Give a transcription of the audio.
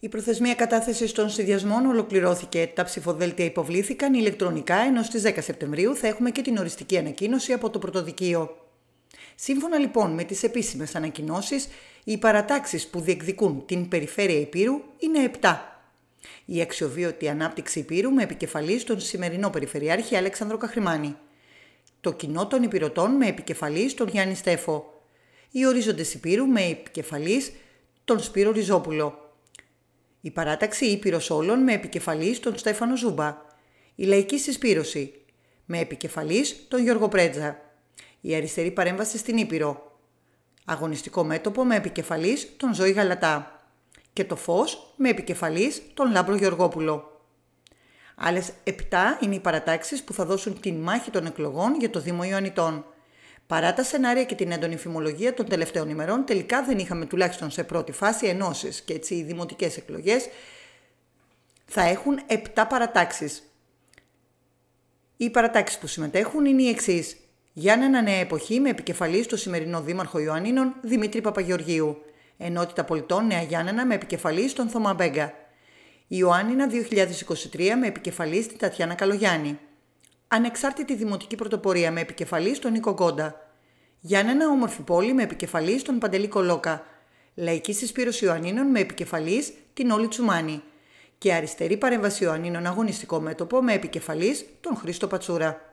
Η προθεσμία κατάθεσης των συνδυασμών ολοκληρώθηκε. Τα ψηφοδέλτια υποβλήθηκαν ηλεκτρονικά, ενώ στις 10 Σεπτεμβρίου θα έχουμε και την οριστική ανακοίνωση από το Πρωτοδικείο. Σύμφωνα λοιπόν με τις επίσημες ανακοινώσεις, οι παρατάξεις που διεκδικούν την περιφέρεια Υπήρου είναι 7. Η αξιοβίωτη ανάπτυξη Υπήρου με επικεφαλής τον σημερινό Περιφερειάρχη Αλέξανδρο Καχρημάνη. Το κοινό των Υπηρωτών με επικεφαλής τον Γιάννη Στέφο. Οι ορίζοντες Ηπείρου με επικεφαλής τον Σπύρο Ριζόπουλο η παράταξη Ήπειρος Όλων με επικεφαλής τον Στέφανο Ζούμπα. Η Λαϊκή Συσπήρωση με επικεφαλής τον Γιώργο Πρέτζα. Η Αριστερή Παρέμβαση στην Ήπειρο. Αγωνιστικό μέτωπο με επικεφαλής τον Ζωή Γαλατά. Και το Φως με επικεφαλής τον Λάμπρο Γεωργόπουλο. Άλλες 7 είναι οι παρατάξεις που θα δώσουν την μάχη των εκλογών για το Δήμο Ιωαννιτών. Παρά τα σενάρια και την έντονη φημολογία των τελευταίων ημερών, τελικά δεν είχαμε τουλάχιστον σε πρώτη φάση ενώσεις και έτσι οι δημοτικές εκλογές θα έχουν 7 παρατάξεις. Οι παρατάξεις που συμμετέχουν είναι οι εξής. Γιάννενα Νέα Εποχή με επικεφαλής στο σημερινό Δήμαρχο Ιωαννίνων Δημήτρη Παπαγεωργίου. Ενότητα Πολιτών Νέα Γιάννενα με επικεφαλής στον Θωμά Μπέγκα. Ιωάννινα 2023 με επικεφαλής στην Τατιάνα Καλογιάννη. Ανεξάρτητη Δημοτική Πρωτοπορία με επικεφαλής στον Νίκο Γκόντα. Γιάννενα Όμορφη Πόλη με επικεφαλής στον Παντελή Κολόκα. Λαϊκή Συσπήρωση Ιωαννίνων με επικεφαλής την Όλη Τσουμάνη. Και Αριστερή Παρέμβαση Ιωαννίνων Αγωνιστικό Μέτωπο με επικεφαλής τον Χρήστο Πατσούρα.